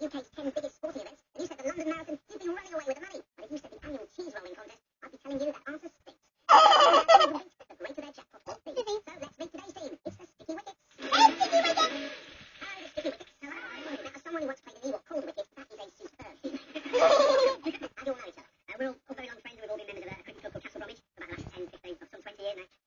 the UK's 10 biggest sporting events, and you said the London Marathon, you've been running away with the money. But if you said the annual cheese rolling contest, I'd be telling you that answer stinks. the greater their jackpot will be. So let's meet today's team. It's the Sticky Wickets. Hey, Sticky Wickets! Hello, the Sticky Wickets. Hello. Now, as someone who once played a knee or cold wicket, that is a superb team. and all know each other. Uh, we're all, very long friends. We've all been members of a cricket club called Castle Bromwich for about the last 10, 15, some 20 years now.